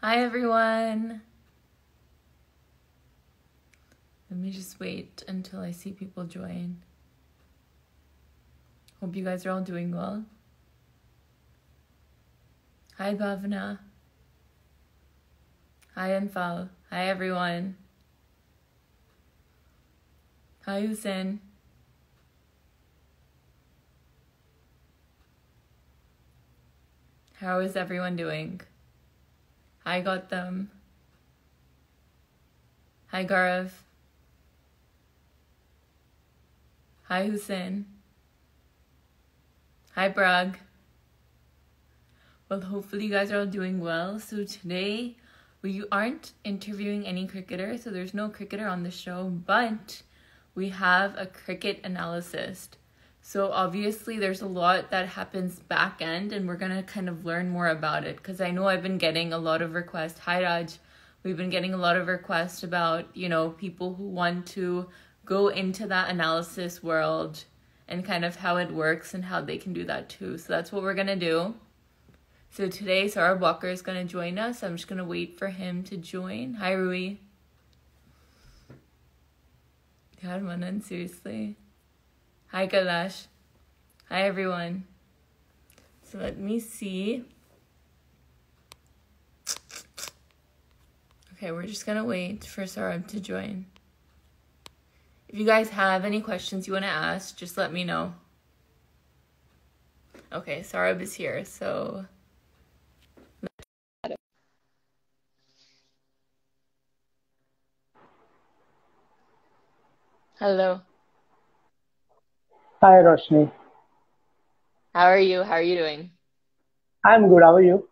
Hi, everyone. Let me just wait until I see people join. Hope you guys are all doing well. Hi, Bhavna. Hi, Anfal. Hi, everyone. Hi, Hussein. How is everyone doing? Hi, them. Hi, Gaurav. Hi, Hussein. Hi, Brag. Well, hopefully you guys are all doing well. So today we aren't interviewing any cricketer, so there's no cricketer on the show, but we have a cricket analyst. So obviously there's a lot that happens back end and we're going to kind of learn more about it cuz I know I've been getting a lot of requests. Hi Raj. We've been getting a lot of requests about, you know, people who want to go into that analysis world and kind of how it works and how they can do that too. So that's what we're going to do. So today Saurabh Walker is going to join us. I'm just going to wait for him to join. Hi Rui. God, Manan, seriously. Hi, Kailash. Hi, everyone. So let me see. Okay, we're just gonna wait for Saurabh to join. If you guys have any questions you want to ask, just let me know. Okay, Saurabh is here, so. Hello. Hi, Roshni. How are you? How are you doing? I'm good. How are you?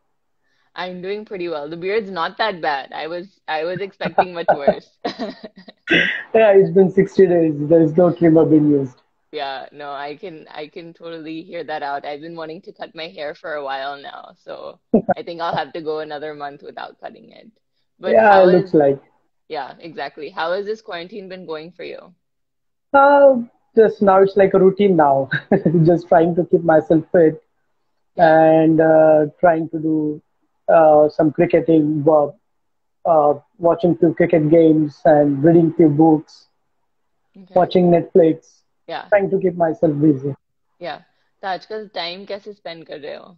I'm doing pretty well. The beard's not that bad. I was I was expecting much worse. yeah, it's been 60 days. There is no trimmer being used. Yeah, no, I can I can totally hear that out. I've been wanting to cut my hair for a while now, so I think I'll have to go another month without cutting it. But yeah, it is, looks like. Yeah, exactly. How has this quarantine been going for you? Uh, just now it's like a routine now. just trying to keep myself fit and uh, trying to do uh, some cricketing, uh, uh, watching few cricket games and reading few books, okay. watching Netflix. Yeah. Trying to keep myself busy. Yeah. तो आजकल time कैसे spend कर रहे हो?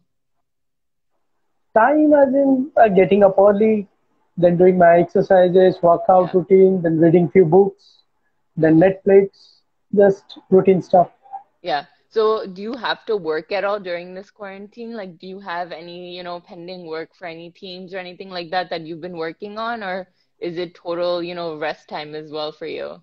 Time as in uh, getting up early, then doing my exercises, workout yeah. routine, then reading few books, then Netflix, just routine stuff. Yeah. So do you have to work at all during this quarantine? Like, do you have any, you know, pending work for any teams or anything like that that you've been working on, or is it total, you know, rest time as well for you?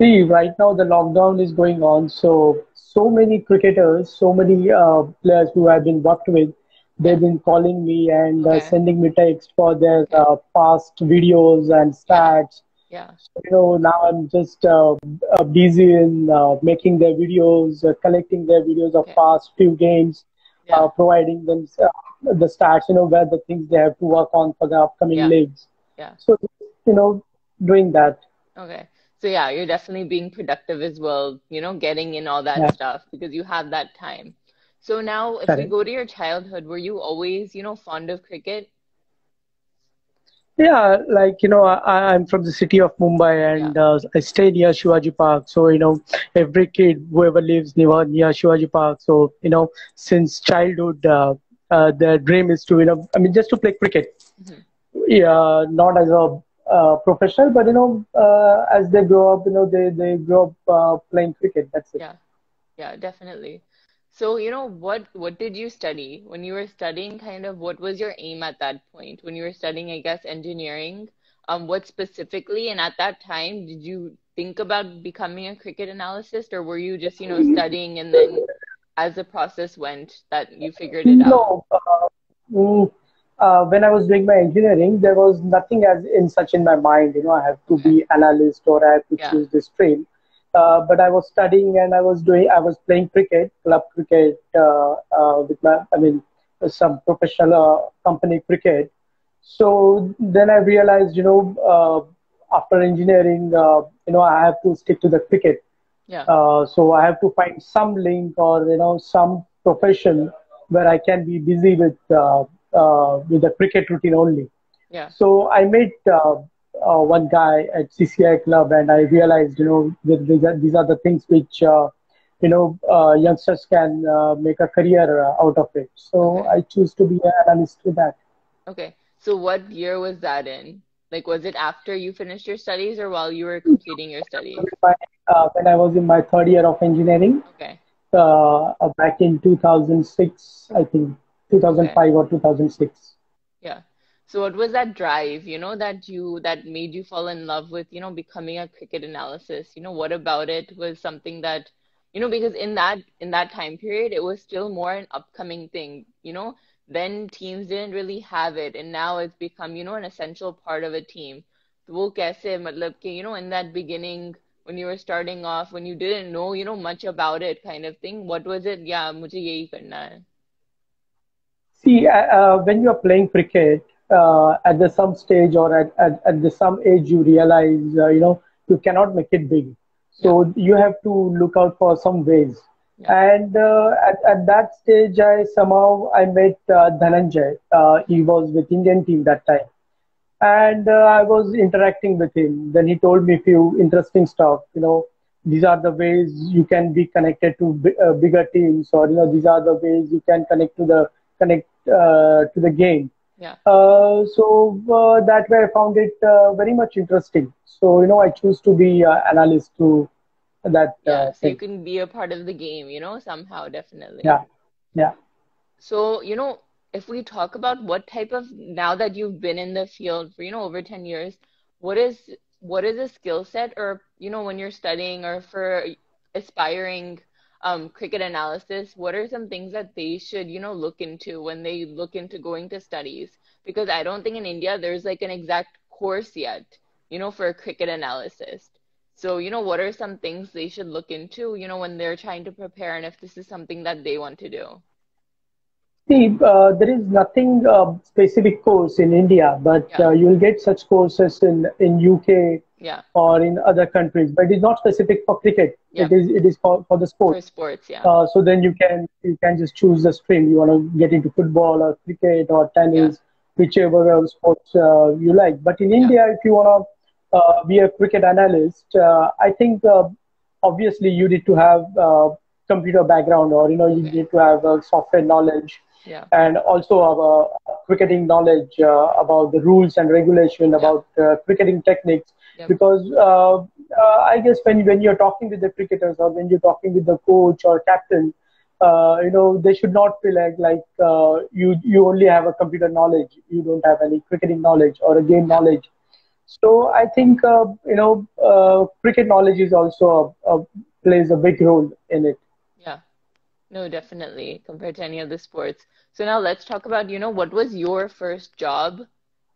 See, right now the lockdown is going on, so so many cricketers, so many uh, players who I've been worked with, they've been calling me and uh, okay. uh, sending me text for their uh, past videos and stats. Yeah. So, you know, now I'm just uh, uh, busy in uh, making their videos, uh, collecting their videos of past few games, yeah. Uh, providing them uh, the stats, you know, where the things they have to work on for the upcoming yeah. leagues. Yeah. So, you know, doing that. Okay. So yeah, you're definitely being productive as well, you know, getting in all that yeah. stuff because you have that time. So now if Correct. we go to your childhood, were you always, you know, fond of cricket? Yeah, like you know, I, I'm from the city of Mumbai, and yeah. uh, I stay near Shivaji Park. So you know, every kid, whoever lives near near Shivaji Park, so you know, since childhood, uh, uh, their dream is to you know, I mean, just to play cricket. Mm-hmm. Yeah, not as a uh, professional, but you know, uh, as they grow up, you know, they they grow up uh, playing cricket. That's it. Yeah, yeah, definitely. So, you know, what what did you study when you were studying? Kind of, what was your aim at that point when you were studying? I guess engineering. Um, what specifically, and at that time, did you think about becoming a cricket analyst, or were you just, you know, studying and then, as the process went, that you figured it out? No. Uh, mm, uh, when I was doing my engineering, there was nothing as in such in my mind. You know, I have to be analyst or I have to yeah. choose this stream. Uh, but I was studying and I was doing, I was playing cricket, club cricket uh, uh, with my, I mean, some professional uh, company cricket. So then I realized, you know, uh, after engineering, uh, you know, I have to stick to the cricket. Yeah. so I have to find some link or, you know, some profession where I can be busy with uh, with the cricket routine only. Yeah. So I met uh, one guy at CCI club, and I realized, you know, these are, these are the things which uh, you know uh, youngsters can uh, make a career uh, out of it. So Okay. I choose to be an analyst with that. Okay. So what year was that in? Like, was it after you finished your studies or while you were completing your studies? Uh, when I was in my third year of engineering, Okay. back in 2006, I think 2005 or 2006. Yeah. So what was that drive, you know, that you that made you fall in love with, you know, becoming a cricket analysis? You know, what about it was something that, you know, because in that in that time period, it was still more an upcoming thing, you know. Then teams didn't really have it, and now it's become, you know, an essential part of a team. तो वो कैसे मतलब कि, you know, in that beginning when you were starting off, when you didn't know, you know, much about it kind of thing, what was it? Yeah, मुझे यही करना है. See, uh, uh, when you are playing cricket, uh, at the some stage or at, at, at the some age, you realize, uh, you know, you cannot make it big. So you have to look out for some ways. Yeah. And uh, at, at that stage, I somehow I met uh, Dhananjay. Uh, he was with Indian team that time, and uh, I was interacting with him. Then he told me a few interesting stuff. You know, these are the ways you can be connected to uh, bigger teams, or you know, these are the ways you can connect to the connect uh, to the game. Yeah. Uh, so uh, that way I found it uh, very much interesting. So you know, I choose to be uh, analyst to that Yeah, uh, so you can be a part of the game, you know, somehow, definitely. Yeah, yeah. So, you know, if we talk about what type of, now that you've been in the field for, you know, over 10 years, what is what is a skill set or, you know, when you're studying or for aspiring um, cricket analysis, what are some things that they should, you know, look into when they look into going to studies? Because I don't think in India there's like an exact course yet, you know, for a cricket analysis. So, you know, what are some things they should look into, you know, when they're trying to prepare and if this is something that they want to do? See, uh, there is nothing uh, specific course in India, but Yeah. uh, you'll get such courses in in UK Yeah, or in other countries. But it's not specific for cricket. Yeah. It is it is for, for the for sports, yeah. Uh, so then you can you can just choose the stream you want to get into football or cricket or tennis, whichever uh, sports uh, you like. But in Yeah. India, if you want to uh, be a cricket analyst, uh, I think uh, obviously you need to have uh, computer background or you know you Okay. need to have uh, software knowledge Yeah, and also have a cricketing knowledge uh, about the rules and regulation about uh, cricketing techniques Yep. because uh, uh, I guess when when you're talking with the cricketers or when you're talking with the coach or captain, uh, you know they should not feel like like uh, you you only have a computer knowledge, you don't have any cricketing knowledge or a game knowledge. So I think uh, you know uh, cricket knowledge is also a, a, plays a big role in it. yeah. No, definitely compared to any of the sports. So now let's talk about, you know, what was your first job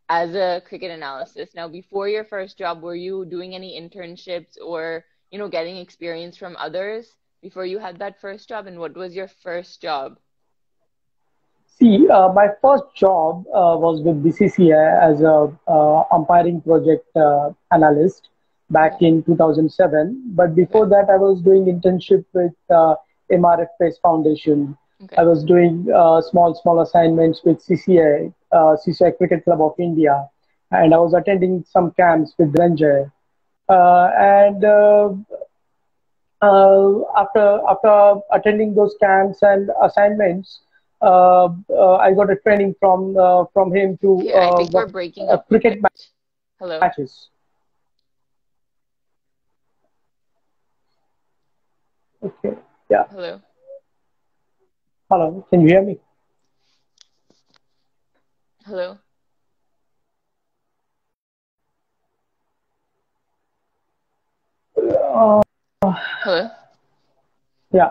as a cricket analyst? Now, before your first job, were you doing any internships or, you know, getting experience from others before you had that first job? And what was your first job? See, uh, my first job uh, was with BCCI as a uh, umpiring project uh, analyst back in 2007. But before that, I was doing internship with uh, MRF Pace Foundation. Okay. I was doing uh, small, small assignments with CCI, uh, CCI Cricket Club of India, and I was attending some camps with Ranjay. Uh, and uh, uh, after after attending those camps and assignments, uh, uh, I got a training from uh, from him to Okay, I think we're breaking up cricket bit. Hello? matches. Okay. Yeah. Hello? Hello. Can you hear me? Hello? Uh, Hello? yeah.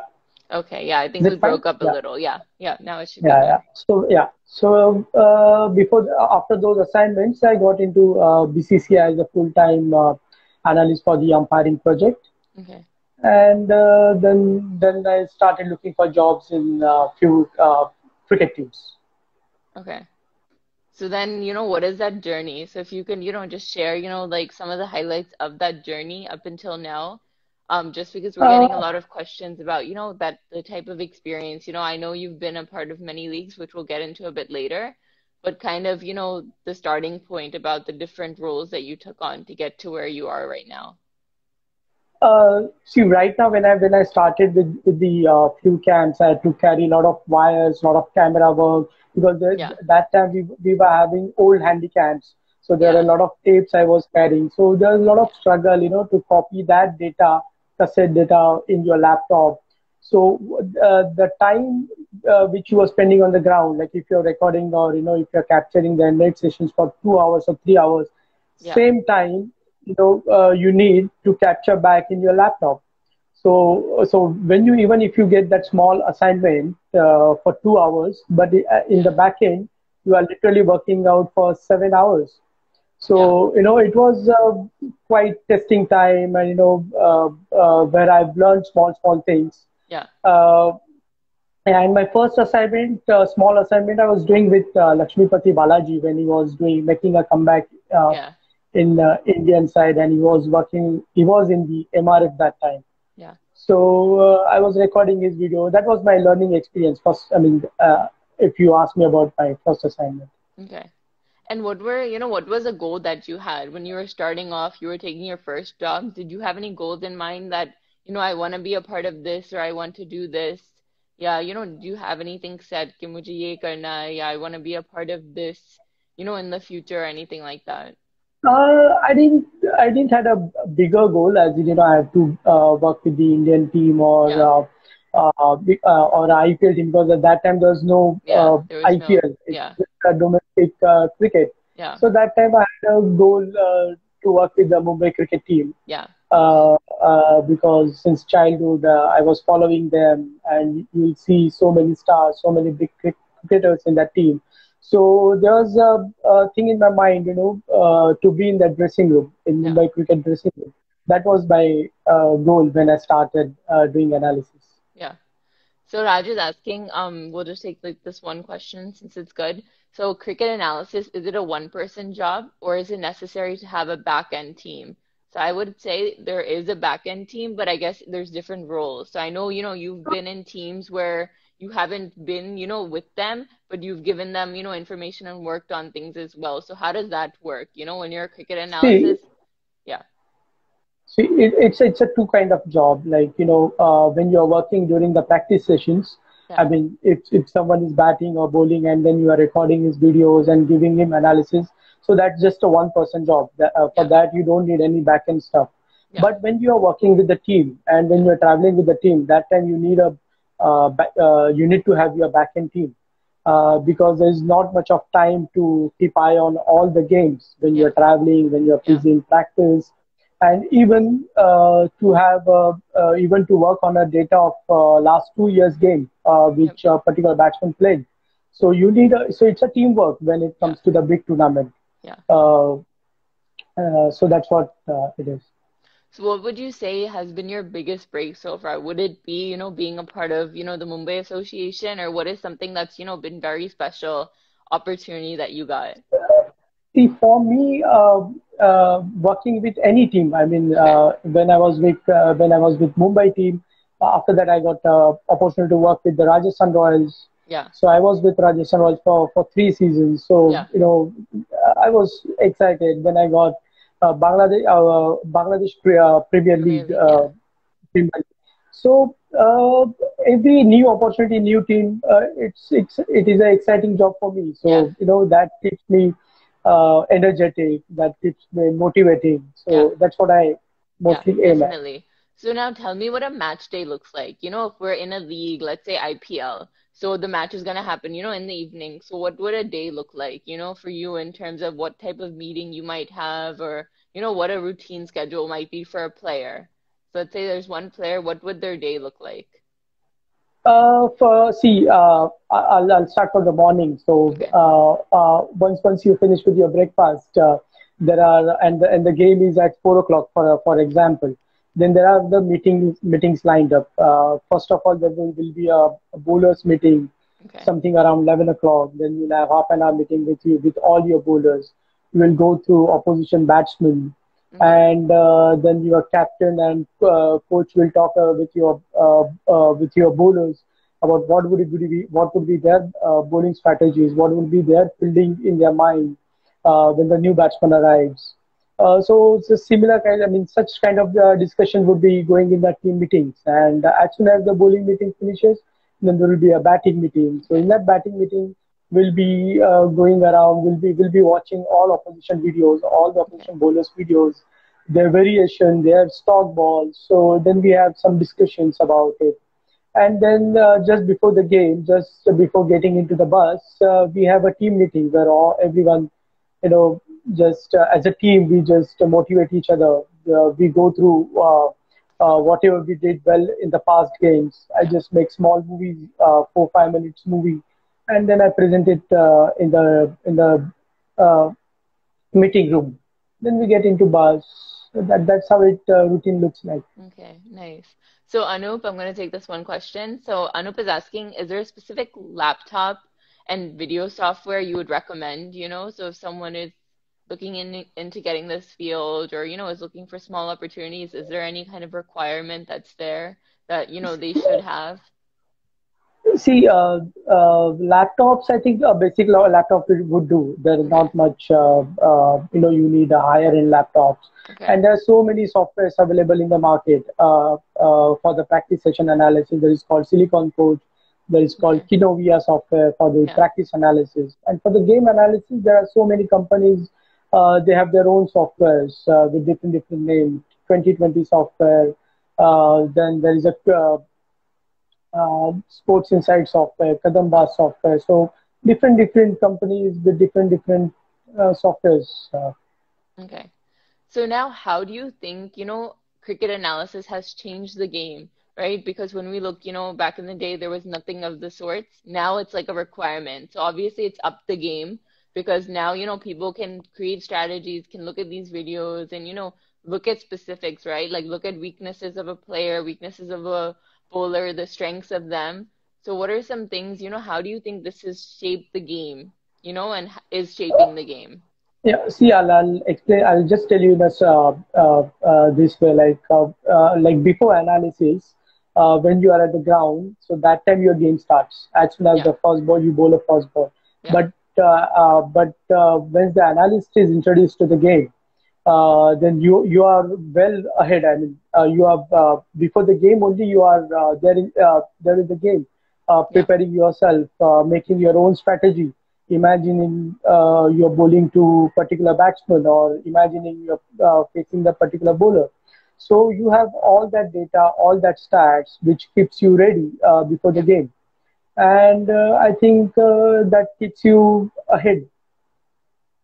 Okay, yeah, I think we fine? broke up a Yeah. little. Yeah, yeah, now it should be Yeah. Yeah. So yeah. So uh, before after those assignments, I got into uh, BCCI as a full time uh, analyst for the umpiring project. Okay. and uh, then then I started looking for jobs in a few uh, cricket teams. Okay. So then, you know, what is that journey? So if you can, you know, just share, you know, like some of the highlights of that journey up until now. Um, just because we're getting a Uh, lot of questions about, you know, that the type of experience, you know, I know you've been a part of many leagues, which we'll get into a bit later. but kind of, you know, the starting point about the different roles that you took on to get to where you are right now. Uh, see, right now when I when I started with, with the uh, few camps, I had to carry a lot of wires, a lot of camera work because there, yeah. that time we we were having old handy cams, so there yeah. are a lot of tapes I was carrying. So there's a lot of struggle, you know, to copy that data, cassette data in your laptop. So uh, the time uh, which you are spending on the ground, like if you're recording or you know if you're capturing the night sessions for two hours or three hours, yeah. same time you know uh, you need to capture back in your laptop. So so when you even if you get that small assignment uh, for two hours but uh, in the back end you are literally working out for seven hours. So you know it was uh, quite testing time and you know uh, uh, where i've learned small small things. Yeah. And my first assignment, uh, small assignment, I was doing with uh, Lakshmipathy Balaji when he was doing making a comeback uh, yeah in uh, Indian side, and he was working. He was in the MRF that time. Yeah. So uh, I was recording his video. That was my learning experience. First, I mean, uh, if you ask me about my first assignment. Okay. And what were you know what was a goal that you had when you were starting off? You were taking your first job. Did you have any goals in mind that you know I want to be a part of this or I want to do this? Yeah, you know, do you have anything set? Ki mujhe ye karna? Yeah, I want to be a part of this. You know, in the future or anything like that. Uh, I didn't. I didn't had a bigger goal as you know I have to uh, work with the Indian team or yeah. uh, uh, uh or IPL team because at that time there was no yeah, uh, there was IPL. No, yeah. It's domestic cricket. Yeah. So that time I had a goal uh, to work with the Mumbai cricket team. Yeah. Uh, uh, because since childhood uh, I was following them, and you'll see so many stars, so many big cricketers in that team. So there was a, a thing in my mind, you know, uh, to be in that dressing room, in yeah. my cricket dressing room. That was my uh, goal when I started uh, doing analysis. Yeah. So Raj is asking, um, we'll just take like this one question since it's good. So cricket analysis, is it a one-person job or is it necessary to have a back-end team? So I would say there is a back-end team, but I guess there's different roles. So I know, you know, you've been in teams where you haven't been, you know, with them, but you've given them, you know, information and worked on things as well. So how does that work? You know, when you're a cricket analysis, see, yeah. See, it, it's it's a two kind of job. Like you know, uh, when you're working during the practice sessions, yeah. I mean, if if someone is batting or bowling, and then you are recording his videos and giving him analysis, so that's just a one person job. Uh, for yeah. that, you don't need any back end stuff. Yeah. But when you are working with the team and when you're traveling with the team, that time you need a you need to have your backend team uh, because there's not much of time to keep eye on all the games when you're traveling, when you're busy in practice, and even uh, to have uh, uh, even to work on a data of last two years game which a particular batsman played. So you need a, so it's a teamwork when it comes to the big tournament. Yeah. so that's what it is. So what would you say has been your biggest break so far? Would it be, you know, being a part of, you know, the Mumbai Association or what is something that's, you know, been very special opportunity that you got? See, for me, uh, uh, working with any team, I mean, uh, when I was with, uh, when I was with Mumbai team, after that I got uh, opportunity to work with the Rajasthan Royals. Yeah. So I was with Rajasthan Royals for, for three seasons. So, yeah. you know, I was excited when I got uh, Uh, Bangladesh uh, Bangladesh uh, Premier League. Premier League. Uh, so uh, every new opportunity, new team, it's it's it is an exciting job for me. So yeah. you know that keeps me energetic. That keeps me motivating. So yeah. that's what I mostly yeah, aim definitely. at. So now tell me what a match day looks like. You know, if we're in a league, let's say IPL, so the match is going to happen, you know, in the evening. So what would a day look like, you know, for you in terms of what type of meeting you might have or, you know, what a routine schedule might be for a player? So let's say there's one player, what would their day look like? Uh, for see, uh, I'll, I'll start from the morning. So okay. uh, uh, once once you finish with your breakfast, uh, there are and the, and the game is at four o'clock for for example. Then there are the meetings meetings lined up. Uh, first of all, there will, will be a, a bowlers meeting, okay. something around 11 o'clock. Then you'll have half an hour meeting with you with all your bowlers. You will go through opposition batsmen, mm-hmm. and uh, then your captain and uh, coach will talk uh, with your uh, uh, with your bowlers. about what would be what would be their uh, bowling strategies, what would be their fielding in their mind uh, when the new batsman arrives. Uh, so similar kind. I mean, such kind of uh, discussion would be going in the team meetings, and as soon as the bowling meeting finishes, then there will be a batting meeting. So in that batting meeting, we'll be uh, going around. We'll be we'll be watching all opposition videos, all the opposition bowlers videos, their variation, their stock balls. So then we have some discussions about it and then uh, just before the game, just before getting into the bus, uh, we have a team meeting where all everyone, you know, just uh, as a team, we just motivate each other. Uh, we go through uh, uh, whatever we did well in the past games. I just make small movies, four five minutes movie, and then I present it in the in the meeting room. Then we get into bus. That that's how it routine looks like. Okay, nice. So Anup, I'm going to take this one question. So Anup is asking, is there a specific laptop and video software you would recommend, you know? So if someone is looking in, into getting this field or, you know, is looking for small opportunities, is there any kind of requirement that's there that, you know, they should have? See, uh, uh, laptops, I think a basic laptop would do. There is not much, uh, uh, you know, you need a higher end laptops. Okay. And there are so many softwares available in the market uh, uh, for the practice session analysis. There is called Silicon Coach. There is called okay. Kinovea software for the yeah. practice analysis. And for the game analysis, there are so many companies. They have their own softwares with different different names. 2020 software. then there is a uh, Sports Insight software, Kadamba software. So different different companies with different different uh, softwares. Uh. Okay. So now, how do you think you know cricket analysis has changed the game? Right, because when we look, you know, back in the day, there was nothing of the sorts. Now it's like a requirement. So obviously, it's up the game because now you know people can create strategies, can look at these videos, and you know look at specifics, right? Like look at weaknesses of a player, weaknesses of a bowler, the strengths of them. So, what are some things, you know, how do you think this has shaped the game, you know, and is shaping the game? Yeah, see, I'll, I'll explain. I'll just tell you this uh, uh, uh, this way, like uh, uh, like before analysis, uh, when you are at the ground, so that time your game starts. As soon as yeah. the first ball, you bowl a first ball. Yeah. But but when the analyst is introduced to the game, uh, then you you are well ahead. I mean, uh, you are uh, before the game only. You are uh, there. In, uh, there is the game, uh, preparing yourself, making your own strategy, imagining you're bowling to particular batsman or imagining you're facing the particular bowler. So you have all that data, all that stats, which keeps you ready before the game, and uh, I think uh, that keeps you ahead.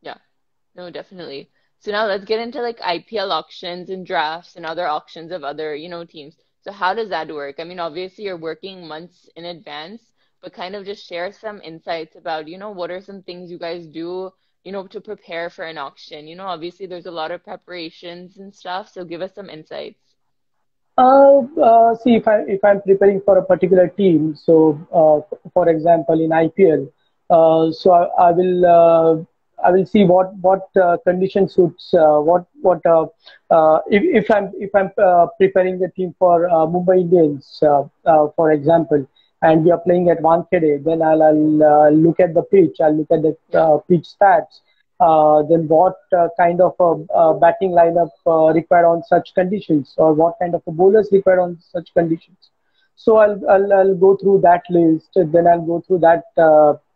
Yeah, no, definitely. So now let's get into like IPL auctions and drafts and other auctions of other, you know, teams. So how does that work? I mean, obviously you're working months in advance, but kind of just share some insights about, you know, what are some things you guys do, you know, to prepare for an auction. You know, obviously there's a lot of preparations and stuff, so give us some insights. Uh, uh, see, if I if I'm preparing for a particular team, so uh, for example in IPL, uh, so I, I will uh, I will see what what uh, condition suits what what if, if I'm if I'm preparing the team for Mumbai Indians, for example, and we are playing at Wankhede, then I'll, I'll look at the pitch. I'll look at the pitch stats. Then what kind of a, batting lineup required on such conditions, or what kind of a bowlers required on such conditions. So I'll, I'll, I'll go through that list. Then I'll go through that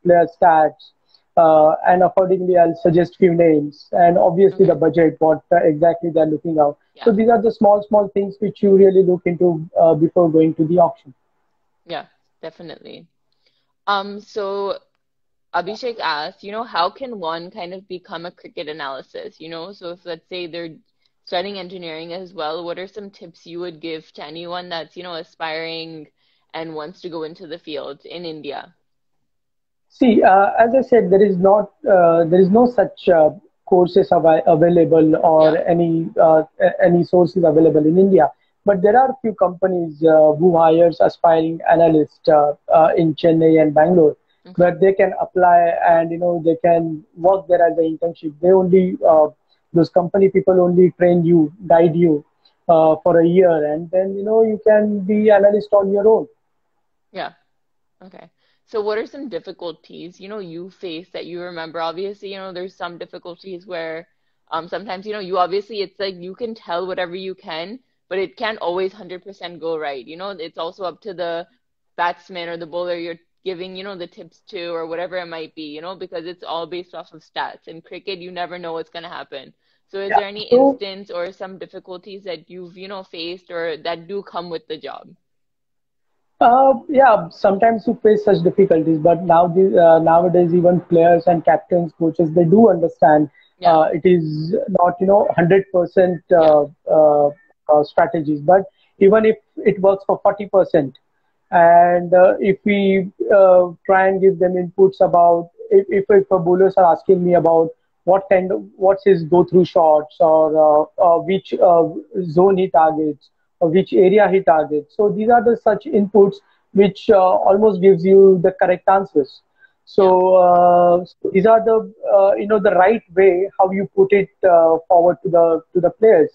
player stats uh, and accordingly I'll suggest few names and obviously the budget, what uh, exactly they're looking out. Yeah. So these are the small, small things which you really look into uh, before going to the auction. Yeah, definitely. Um, so Abhishek asked, you know, how can one kind of become a cricket analysis? You know, so if let's say they're studying engineering as well, what are some tips you would give to anyone that's, you know, aspiring and wants to go into the field in India? See, uh, as I said, there is not uh, there is no such uh, courses av- available or yeah. any uh, any sources available in India. But there are a few companies uh, who hires aspiring analysts uh, in Chennai and Bangalore, Mm-hmm. okay. where they can apply and you know they can work there as an internship. They only uh, those company people only train you, guide you uh, for a year, and then you know you can be analyst on your own. Yeah Okay. So what are some difficulties, you know, you face that you remember? Obviously, you know, there's some difficulties where um sometimes, you know, you obviously it's like you can tell whatever you can, but it can't always 100% go right. You know, it's also up to the batsman or the bowler you're giving, you know, the tips to or whatever it might be, you know, because it's all based off of stats. In cricket, you never know what's going to happen. So is yeah. there any instance or some difficulties that you've, you know, faced or that do come with the job? Uh, yeah, sometimes you face such difficulties, but now the, uh, nowadays even players and captains, coaches, they do understand yeah. uh, it is not you know 100% uh, uh, uh, strategies, but even if it works for 40%, and uh, if we uh, try and give them inputs about if, if, if bowlers are asking me about what kind of what's his go through shots or uh, uh which uh, zone he targets or which area he targets. So these are the such inputs which uh, almost gives you the correct answers. So these are the you know the right way how you put it forward to the to the players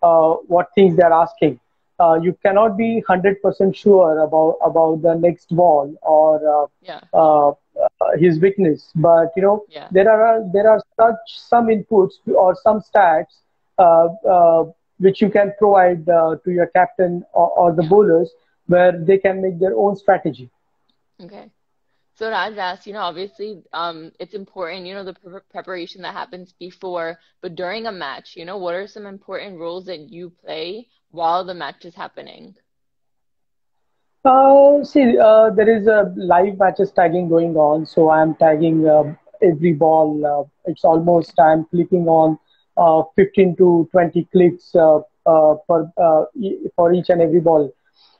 what things they're asking. Uh, you cannot be hundred percent sure about about the next ball or uh, yeah. Uh, uh, his weakness, but you know yeah. there are there are such some inputs or some stats which you can provide uh, to your captain or, or, the bowlers where they can make their own strategy. Okay. So Raj asked, you know, obviously um, it's important, you know, the pre- preparation that happens before, but during a match, you know, what are some important roles that you play while the match is happening? Uh, see, uh, there is a live matches tagging going on, so I'm tagging uh, every ball. Uh, it's almost I'm clicking on uh, 15 to 20 clicks uh, for for each and every ball.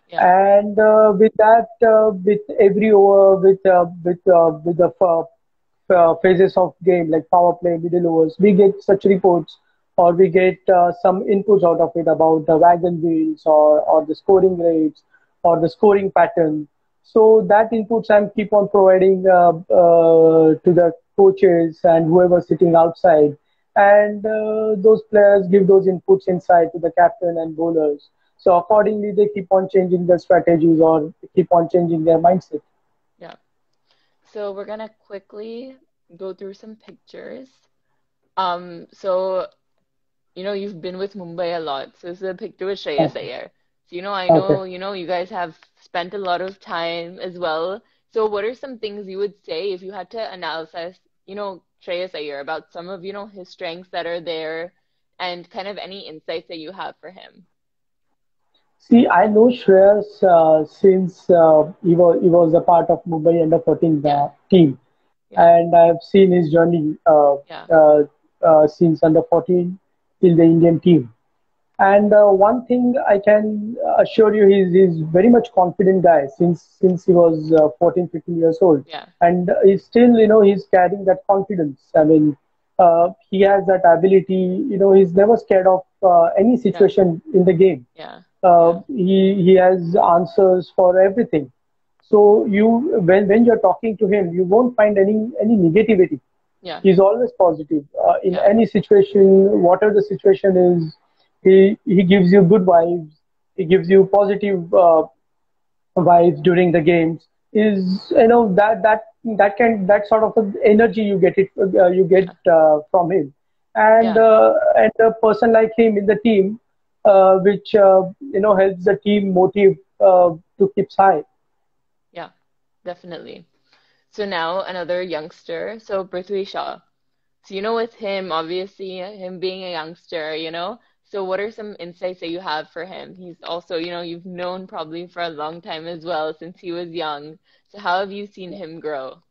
Yeah. And with that, with every over, with with with the phases of game like power play, middle overs, we get such reports or we get uh, some inputs out of it about the wagon wheels or, or the scoring rates or the scoring pattern. So that inputs I'm keep on providing uh, uh, to the coaches and whoever sitting outside and uh, those players give those inputs inside to the captain and bowlers. So accordingly, they keep on changing their strategies or keep on changing their mindset. Yeah. So we're gonna quickly go through some pictures. Um. So, you know, you've been with Mumbai a lot. So this is a picture with Shreyas okay. So you know, I know, okay. you know, you guys have spent a lot of time as well. So what are some things you would say if you had to analyze, you know, Shreyas Iyer about some of you know his strengths that are there and kind of any insights that you have for him. See, I know Shreyas uh, since uh, he was he was a part of Mumbai Under 14 uh, team, yeah. and I've seen his journey uh, yeah. Uh, uh, since Under 14 till the Indian team. And uh, one thing I can assure you, he's, he's very much confident guy since since he was uh, 14, 15 years old. Yeah. And he's still, you know, he's carrying that confidence. I mean, uh, he has that ability. You know, he's never scared of uh, any situation in the game. Yeah. Uh. He he has answers for everything. So you when when you're talking to him, you won't find any any negativity. Yeah. He's always positive uh, in any situation, whatever the situation is he he gives you good vibes. He gives you positive uh, vibes during the games. Is you know that that that can that sort of energy you get it uh, you get uh, from him, and yeah. Uh, and a person like him in the team, which uh, you know helps the team motive to keep high. Yeah, definitely. So now another youngster, so Prithvi Shaw. So you know, with him, obviously, him being a youngster, you know, so what are some insights that you have for him? He's also, you know, you've known probably for a long time as well since he was young. So how have you seen him grow?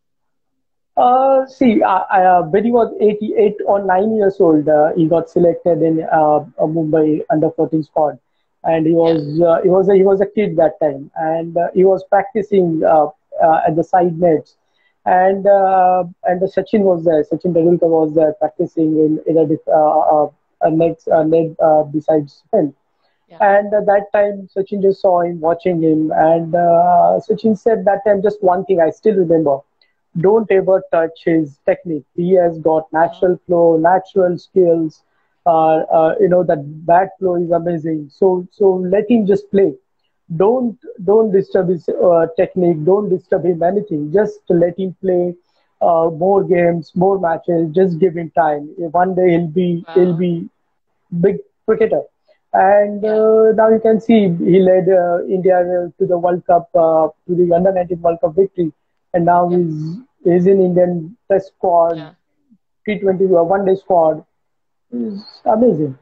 Uh, see, uh, when he was 88 or 9 years old, uh, he got selected in uh, Mumbai under 14 squad, and he was uh, he was a, he was a kid that time, and uh, he was practicing uh, uh, at the side nets, and uh, and Sachin was there. Sachin Tendulkar was there practicing in in a uh, next uh, Ned uh, besides him. Yeah. And uh, that time, Sachin just saw him, watching him, and uh, Sachin said that time just one thing I still remember: don't ever touch his technique. He has got natural flow, natural skills. Uh, uh, you know that bat flow is amazing. So so let him just play. don't don't disturb his uh, technique, don't disturb him anything. Just let him play uh, more games, more matches. Just give him time. One day he'll be wow. he'll be big cricketer. And yeah. uh, now you can see he led uh, India to the World Cup, uh, to the Under 19 World Cup victory, and now he's he's in Indian Test squad, yeah. T20 uh, one day squad. It's amazing.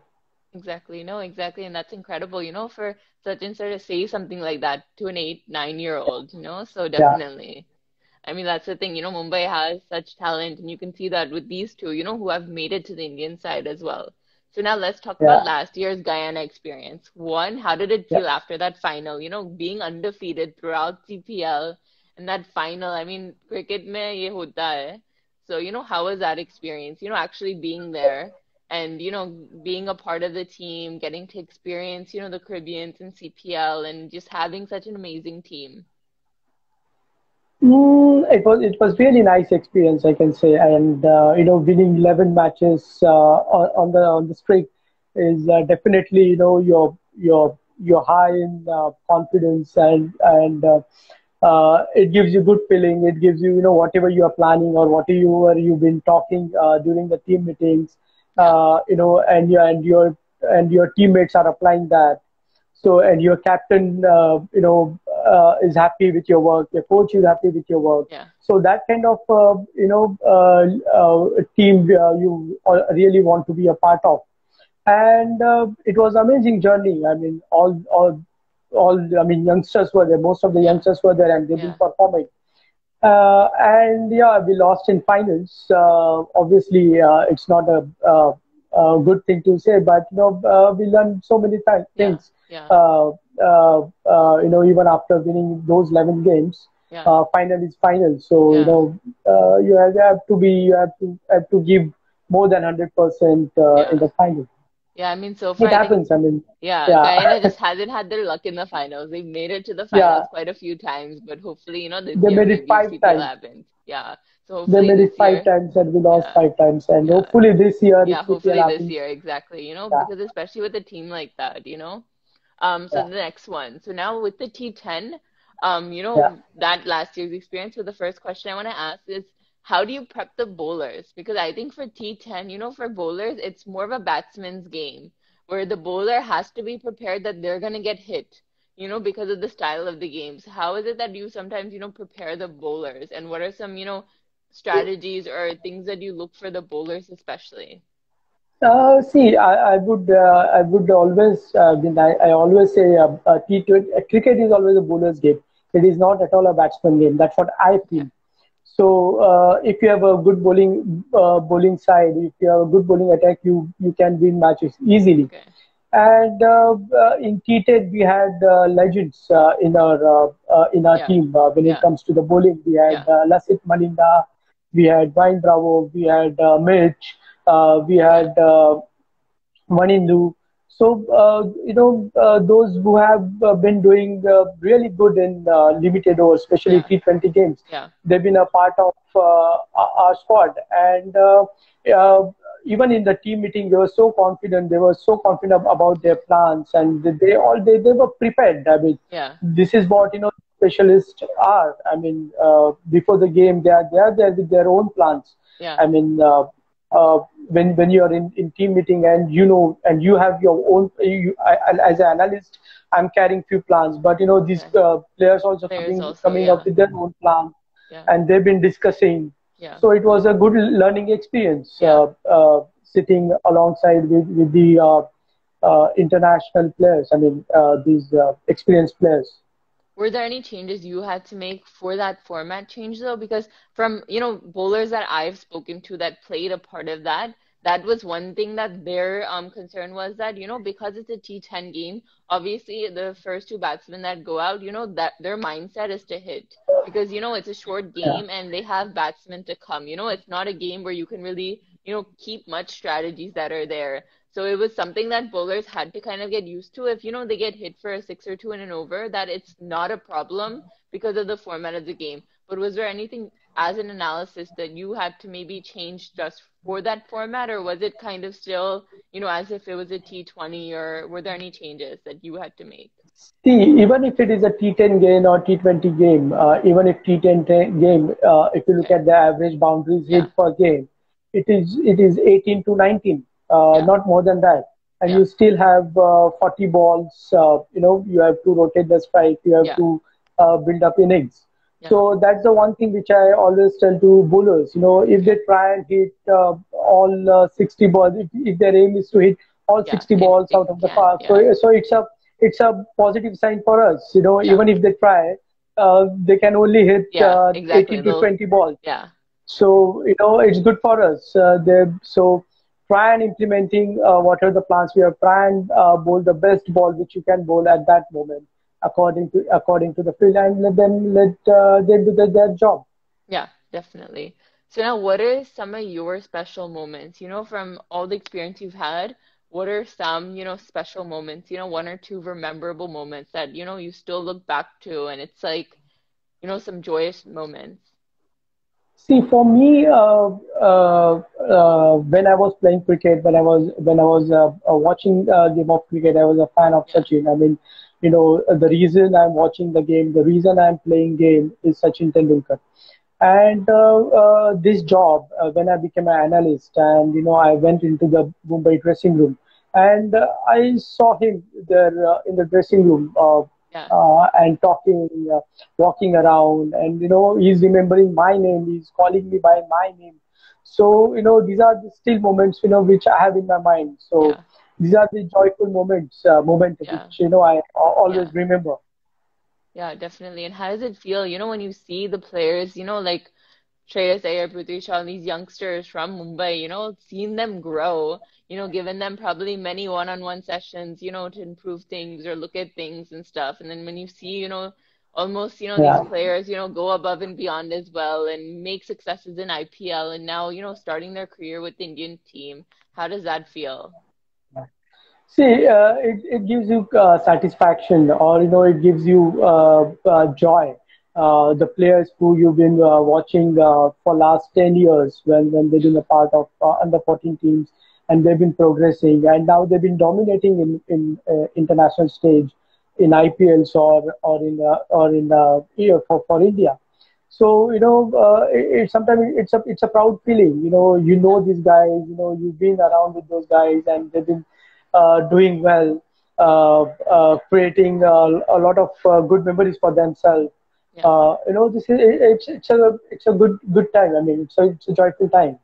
Exactly. No, exactly. And that's incredible, you know, for Sachin sir to say something like that to an eight, nine year old, you know, so definitely. Yeah. I mean, that's the thing, you know, Mumbai has such talent, and you can see that with these two, you know, who have made it to the Indian side as well. So now let's talk yeah. about last year's Guyana experience. One, how did it feel yeah. after that final? You know, being undefeated throughout CPL and that final. I mean, cricket mein ye hota hai. So, you know, how was that experience? You know, actually being there and you know being a part of the team getting to experience you know the caribbeans and cpl and just having such an amazing team mm, it was it was really nice experience i can say and uh, you know winning 11 matches uh, on, on, the on the streak is uh, definitely you know your your you're high in uh, confidence and and uh, uh, it gives you good feeling. It gives you, you know, whatever you are planning or whatever you've been talking during the team meetings uh, you know, and your and your and your teammates are applying that. So and your captain, uh, you know, uh, is happy with your work. Your coach is happy with your work. Yeah. So that kind of uh, you know uh, uh, team you really want to be a part of. And it was amazing journey. I mean, all all all. I mean, youngsters were there. Most of the youngsters were there, and they've yeah. been performing. Uh, and yeah, we lost in finals. Uh, obviously, uh, it's not a, a, a, good thing to say, but you know, uh, we learned so many th- things. Yeah. Uh, uh, you know, even after winning those 11 games, yeah. final is final. So yeah. you know, you have, you have, to be, you have to have to give more than 100 percent in the final. Yeah, I mean, so far. It I happens. Think, I mean, yeah, yeah. Guyana just hasn't had their luck in the finals. They've made it to the finals yeah. quite a few times, but hopefully, you know, this they year made it five times. Happens. Yeah. So they made it five year, times and we lost yeah. five times, and yeah. hopefully this year. Yeah, hopefully this year, exactly. You know, because especially with a team like that, you know. Um. So the next one. So now with the T10, um, you know, that last year's experience. So the first question I want to ask is how do you prep the bowlers? Because I think for T10, you know, for bowlers, it's more of a batsman's game where the bowler has to be prepared that they're going to get hit, you know, because of the style of the games. How is it that you sometimes, you know, prepare the bowlers? And what are some, you know, strategies or things that you look for the bowlers especially? Uh, see, I, I would, uh, I would always, uh, I, I always say, uh, T20 cricket is always a bowler's game. It is not at all a batsman game. That's what I feel. So uh, if you have a good bowling uh, bowling side, if you have a good bowling attack, you you can win matches easily. Okay. And uh, uh in T10, we had uh, legends uh, in our in our yeah. team when yeah. it comes to the bowling. We had yeah. Lasith Malinga, we had Dwayne Bravo, we had Mitch, we had Wanindu. So, uh, you know, uh, those who have uh, been doing uh, really good in uh, limited overs, especially yeah. T20 games, yeah. they've been a part of uh, our squad. And even in the team meeting, they were so confident. They were so confident about their plans, and they all they, they were prepared. I mean, yeah. this is what you know specialists are. I mean, before the game, they are they are there with their own plans. Yeah. I mean, uh, when when you are in, in team meeting and you know and you have your own you, I, as an analyst i'm carrying few plans but you know these uh, players also players coming also, coming yeah. up with their own plan yeah. and they've been discussing yeah. so it was a good learning experience uh, uh sitting alongside with, with the uh, uh, international players i mean these experienced players were there any changes you had to make for that format change though? Because from you know bowlers that i've spoken to that played a part of that that was one thing that their um concern was that you know because it's a T10 game obviously the first two batsmen that go out you know that their mindset is to hit. Because you know it's a short game and they have batsmen to come. You know it's not a game where you can really you know keep much strategies that are there so it was something that bowlers had to kind of get used to. If you know they get hit for a six or two in an over, that it's not a problem because of the format of the game. But was there anything as an analysis that you had to maybe change just for that format, or was it kind of still, you know, as if it was a T20, or were there any changes that you had to make? See, even if it is a T10 game or T20 game, uh, even if T10 game, uh, if you look at the average boundaries hit per game, it is it is 18 to 19, uh, yeah. not more than that. And yeah. you still have uh, 40 balls. Uh, you know, you have to rotate the strike. You have to uh, build up innings. So that's the one thing which I always tell to bowlers. You know, if they try and hit all 60 balls, if, if, their aim is to hit all 60 balls out of the park, so so it's a it's a positive sign for us. You know, even if they try, uh, they can only hit yeah, uh, exactly. 18 to 20 balls. Yeah. So you know, it's good for us. Uh, so try and implementing uh, what are the plans we have. Try and uh, bowl the best ball which you can bowl at that moment, according to according to the field, and let them let uh, them do the, their job. Yeah, definitely. So now, what are some of your special moments? You know, from all the experience you've had what are some you know special moments you know one or two memorable moments that you know you still look back to and it's like you know some joyous moments see for me uh, uh, uh, when i was playing cricket when i was when i was uh, uh, watching a game of cricket i was a fan of sachin. I mean you know the reason i'm watching the game the reason i'm playing game is sachin tendulkar. And uh, this job when i became an analyst and you know i went into the mumbai dressing room and uh, I saw him there uh, in the dressing room uh, yeah. Uh, and talking, uh, walking around, and you know he's remembering my name, he's calling me by my name. So you know these are the still moments you know which I have in my mind. So yeah. these are the joyful moments, uh, moment yeah. which you know I always remember. Yeah, definitely. And how does it feel? You know when you see the players, you know like Shreyas Iyer, Prithvi Shaw, and these youngsters from Mumbai, you know, seeing them grow you know, given them probably many one-on-one sessions, you know, to improve things or look at things and stuff. And then when you see, you know, almost, you know, yeah. these players, you know, go above and beyond as well and make successes in IPL and now, you know, starting their career with the Indian team, how does that feel? See, uh, it, it gives you uh, satisfaction or, you know, it gives you uh, uh joy. Uh, the players who you've been uh, watching for last 10 years when, when they've been a part of under 14 teams and they've been progressing and now they've been dominating in in uh, international stage in IPLs or or in uh, or in uh, for for India. So you know, uh, it, it, sometimes it's a it's a proud feeling. You know, you know these guys. You know, you've been around with those guys, and they've been uh, doing well, uh, uh, creating uh, a lot of uh, good memories for themselves. Yeah. Uh, you know, this is it's it's a it's a good good time. I mean, it's a it's a joyful time.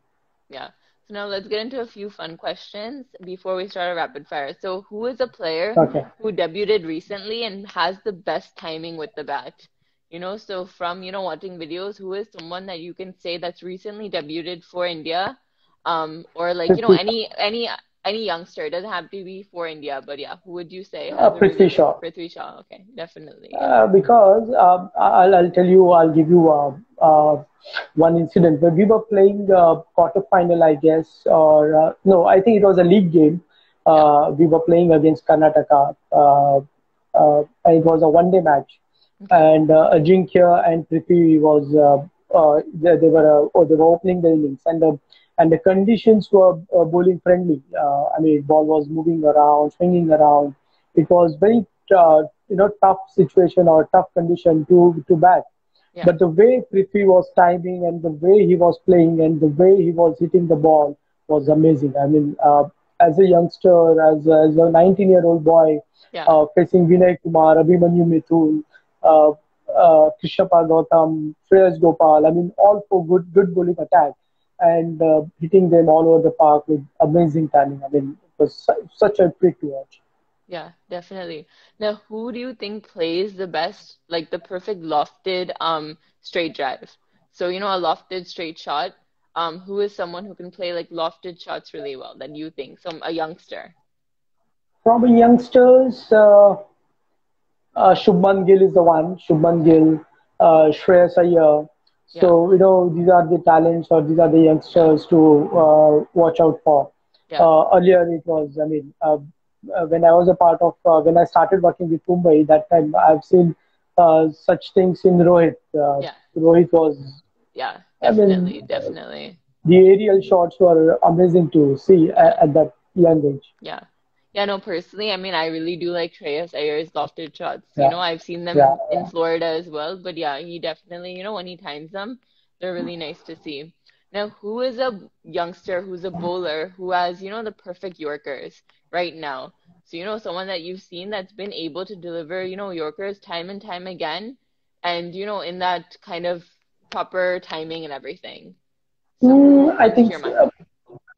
Yeah. So now let's get into a few fun questions before we start a rapid fire. So who is a player okay. who debuted recently and has the best timing with the bat? You know, so from, you know, watching videos, who is someone that you can say that's recently debuted for India? Um, or like, you know, any any any youngster. It doesn't have to be for India, but yeah, who would you say? Uh, Prithvi Shaw. Prithvi Shaw. Okay, definitely. Uh, because um, I'll, I'll tell you, I'll give you uh, uh, one incident where we were playing uh, quarter final, I guess, or uh, no, I think it was a league game. Uh, we were playing against Karnataka. Uh, uh, it was a one-day match, okay. and uh, Ajinkya and Prithvi was uh, uh, they, they were uh, oh, they were opening the innings, and and the conditions were uh, bowling friendly. Uh, I mean, ball was moving around, swinging around. It was very uh, you know tough situation or tough condition to to bat. Yeah. But the way Prithvi was timing and the way he was playing and the way he was hitting the ball was amazing. I mean, uh, as a youngster, as a, as a 19 year old boy, yeah. uh, facing Vinay Kumar, Abhimanyu Mithun, uh, uh, Krishnappa Gautam, Shreyas Gopal, I mean, all for good, good bowling attack and uh, hitting them all over the park with amazing timing. I mean, it was su- such a treat to watch. Yeah, definitely. Now, who do you think plays the best, like the perfect lofted um straight drive? So you know, a lofted straight shot. Um, who is someone who can play like lofted shots really well that you think? Some a youngster. From youngsters, uh, uh, Shubman Gill is the one. Shubman Gill, uh, Shreyas Iyer, so you know these are the talents or these are the youngsters to uh, watch out for. Yeah. Uh, earlier it was, I mean, uh, uh when I was a part of uh, when I started working with Mumbai, that time I've seen uh, such things in Rohit. yeah. Rohit was. Yeah, definitely, I mean, definitely. The aerial shots were amazing to see at, at that young age. Yeah Yeah, no, personally, I mean, I really do like Shreyas Iyer's lofted shots. Yeah. You know, I've seen them yeah, in Florida as well. But yeah, he definitely, you know, when he times them, they're really nice to see. Now, who is a youngster who's a bowler who has, you know, the perfect Yorkers right now? So, you know, someone that you've seen that's been able to deliver, you know, Yorkers time and time again, and, you know, in that kind of proper timing and everything. So, mm, I think uh,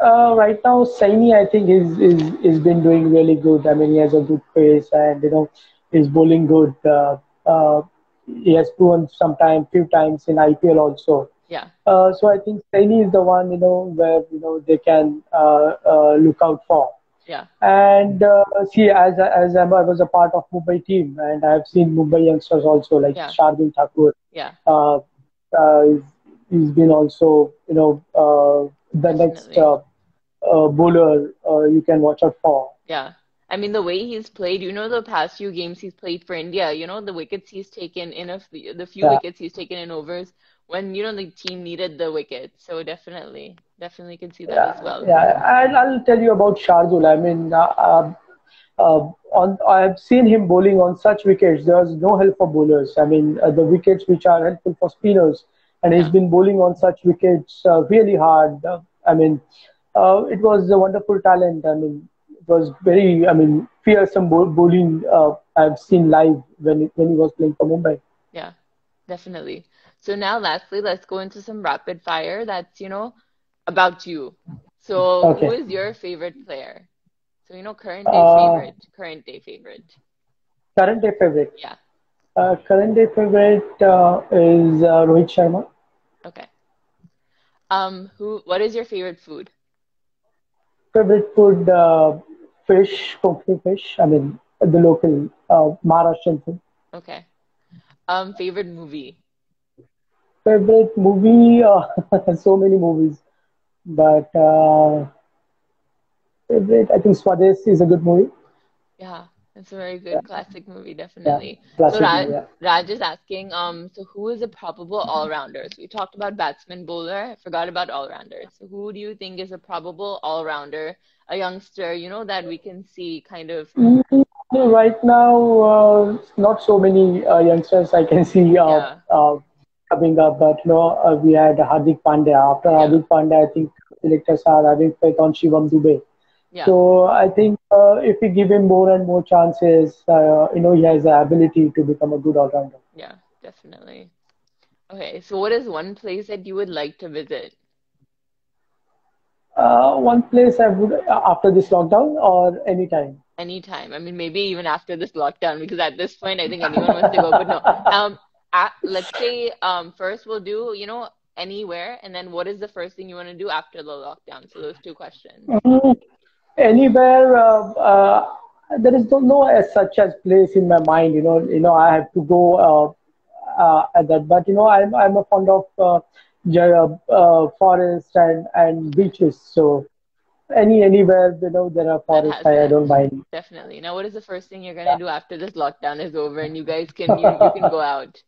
right now, Saini, I think, is is is been doing really good. I mean, he has a good pace, and you know, he's bowling good. Uh, uh, he has proven sometime, few times in IPL also. Yeah. Uh, so I think Saini is the one, you know, where you know they can uh, uh, look out for. Yeah. And see, as as I was a part of Mumbai team, and I've seen Mumbai youngsters also like yeah. Shardul Thakur. Yeah. he's been also, you know, the Definitely. next uh, bowler uh, you can watch out for. Yeah. I mean, the way he's played, you know, the past few games he's played for India, you know, the wickets he's taken in a few, the few yeah. wickets he's taken in overs when, you know, the team needed the wickets. So definitely, definitely can see that yeah, as well. Yeah. I'll, I'll tell you about Shardul. I mean, uh, um, uh, on, I've seen him bowling on such wickets. There's no help for bowlers. I mean, uh, the wickets which are helpful for spinners, and he's been bowling on such wickets uh, really hard. Uh, I mean, uh, it was a wonderful talent. I mean, it was very, I mean, fearsome bowling uh, I've seen live when when he was playing for Mumbai. Yeah, definitely. So now, lastly, let's go into some rapid fire. That's you know about you. So, okay. who is your favorite player? So you know, current day uh, favorite. Current day favorite. Current day favorite. Yeah. Uh, current day favorite uh, is uh, Rohit Sharma. Okay. Um, who? What is your favorite food? Favorite food, uh, fish, kokli fish. I mean, the local uh, Maharashtrian food. Okay. Um, favorite movie? Favorite movie? Uh, so many movies. But uh, favorite, I think Swades is a good movie. Yeah. It's a very good yeah. classic movie, definitely. Yeah. so Raj, yeah. Raj is asking, um, so who is a probable all-rounder? So we talked about batsman, bowler. I forgot about all-rounder. So who do you think is a probable all-rounder, a youngster, you know, that we can see kind of? Mm-hmm. Right now, uh, not so many uh, youngsters I can see uh, uh coming up, but you know, uh, we had Hardik Pandya. After Hardik Pandya, I think selectors are having faith on Shivam Dube. Yeah. So I think uh, if we give him more and more chances, uh, you know, he has the ability to become a good all-rounder. Yeah, definitely. Okay, so what is one place that you would like to visit? Uh, one place I would after this lockdown or anytime. Anytime. I mean, maybe even after this lockdown, because at this point, I think anyone wants to go. But no. Um, at, let's say um, first we'll do, you know, anywhere, and then what is the first thing you want to do after the lockdown? So those two questions. Mm-hmm anywhere uh, uh, there is no, no as such as place in my mind you know you know i have to go uh, uh, at that. But you know i'm i'm a fond of uh, uh, forest and and beaches. So any anywhere you know there are forests I, I don't mind. definitely. Now what is the first thing you're gonna do after this lockdown is over and you guys can you, you can go out?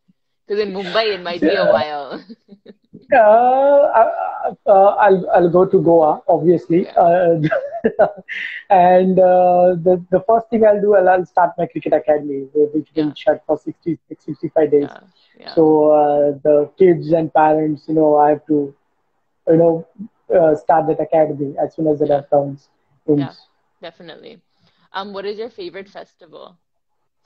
Because in mumbai it might be a while Uh, uh, uh, I'll I'll go to Goa, obviously, uh, and uh, the the first thing I'll do, I'll, I'll start my cricket academy, which will yeah. shut for 60, 65 days. Yeah. Yeah. So uh, the kids and parents, you know, I have to, you know, start that academy as soon as the lockdown ends. Yeah, definitely. Um, what is your favorite festival?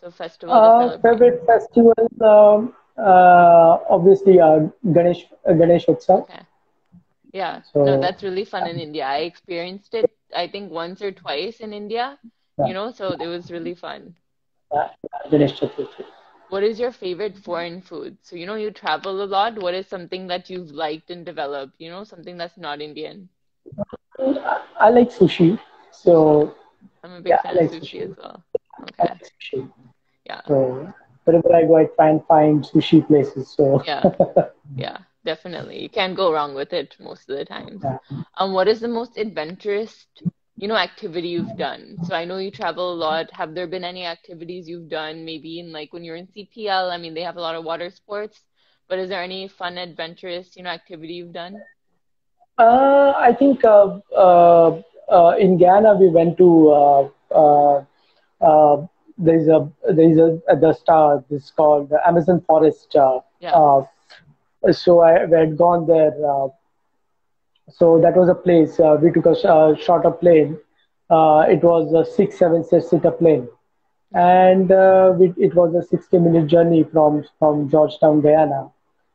So festival. favorite festival. Um, uh, obviously uh, Ganesh uh, Ganesh Utsav. Okay. Yeah, so, no, that's really fun in India. I experienced it, I think, once or twice in India. Yeah. You know, so it was really fun. Yeah, Ganesh Chaturthi. What is your favorite foreign food? So you know, you travel a lot. What is something that you've liked and developed? You know, something that's not Indian. I like sushi. So I'm a big yeah, fan like of sushi, sushi, as well. Okay. Sushi. Yeah. So, wherever I go, I try and find sushi places. So yeah, yeah, definitely. You can't go wrong with it most of the time. Yeah. Um, what is the most adventurous, you know, activity you've done? So I know you travel a lot. Have there been any activities you've done? Maybe in like when you're in CPL. I mean, they have a lot of water sports. But is there any fun, adventurous, you know, activity you've done? Uh, I think uh, uh, uh, in Guyana we went to uh, there's a there's a the star this called the Amazon forest. Uh, Yeah. uh, so I we had gone there. Uh, so that was a place uh, we took a sh- uh, shorter plane. Uh, it was a six seven seater plane, and uh, we, it was a sixty minute journey from from Georgetown, Guyana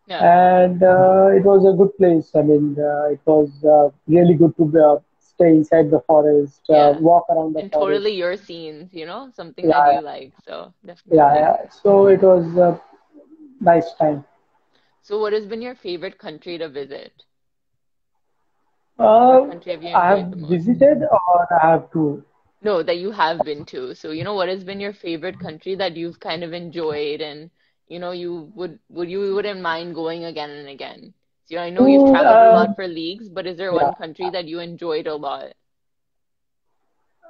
Yeah. and uh, it was a good place. I mean, uh, it was uh, really good to be uh, stay inside the forest, uh, walk around the and forest. totally your scenes, you know, something Yeah, that yeah. you like. So definitely. Yeah, yeah. So it was a nice time. So what has been your favorite country to visit? Uh, Country have you I have enjoyed the most? visited or I have to. No, that you have been to. So, you know, what has been your favorite country that you've kind of enjoyed and, you know, you would would you wouldn't mind going again and again? So, I know you've traveled a lot um, for leagues, but is there yeah. one country that you enjoyed a lot?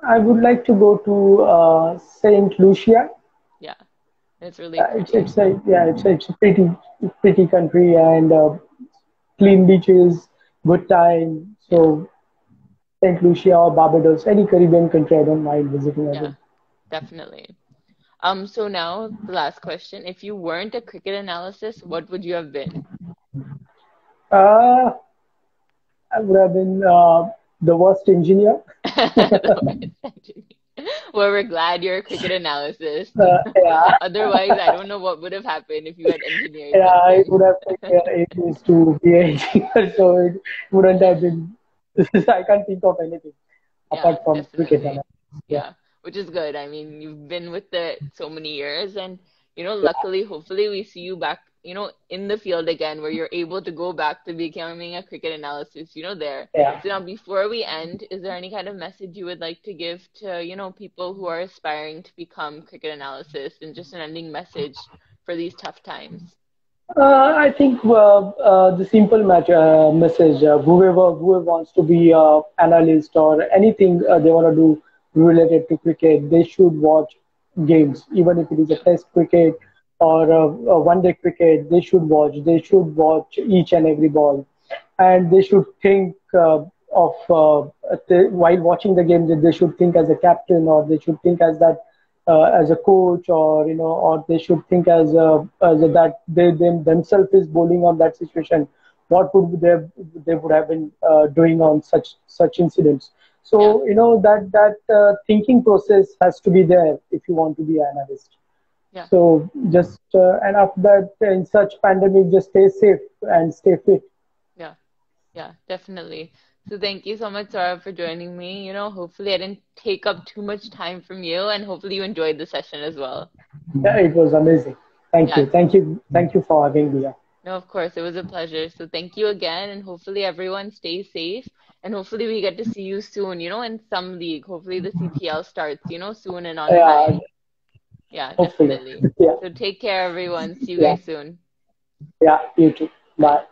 I would like to go to uh, Saint Lucia. Yeah. It's really Uh, it's it's a yeah it's it's a pretty pretty country and uh, clean beaches, good time. So Saint Lucia or Barbados, any Caribbean country, I don't mind visiting. Yeah, again. definitely. Um, so now the last question. If you weren't a cricket analyst, what would you have been? Uh, I would have been uh, the worst engineer. Well, we're glad you're a cricket analyst. Uh, yeah, Otherwise, I don't know what would have happened if you had engineered yeah, I would have taken ages to be an engineer, so it wouldn't have been. I can't think of anything Yeah, apart from cricket. definitely. Yeah. Yeah, which is good. I mean, you've been with it so many years, and you know, luckily, hopefully, we see you back, you know, in the field again, where you're able to go back to becoming a cricket analyst, you know, there. Yeah. So now, before we end, is there any kind of message you would like to give to, you know, people who are aspiring to become cricket analysts, and just an ending message for these tough times? Uh, I think uh, uh, the simple uh, message, uh, whoever whoever wants to be an analyst or anything uh, they want to do related to cricket, they should watch games, even if it is a test cricket or a, a one-day cricket. They should watch. They should watch each and every ball, and they should think uh, of uh, while watching the game. That they should think as a captain, or they should think as that uh, as a coach or you know or they should think as a, as a that they them, themselves is bowling on that situation what would they they would have been uh, doing on such such incidents so you know that that uh, thinking process has to be there if you want to be an analyst Yeah. so just uh, and after that in such pandemic just stay safe and stay fit Yeah, yeah, definitely. So thank you so much, Saurabh, for joining me. You know, hopefully I didn't take up too much time from you, and hopefully you enjoyed the session as well. yeah, it was amazing thank Yeah. you thank you thank you for having me. No, of course, it was a pleasure. So thank you again, and hopefully everyone stays safe, and hopefully we get to see you soon, you know, in some league. Hopefully the CPL starts, you know, soon and on yeah time. Yeah, hopefully definitely. yeah So take care, everyone. See you Yeah. guys soon. yeah you too bye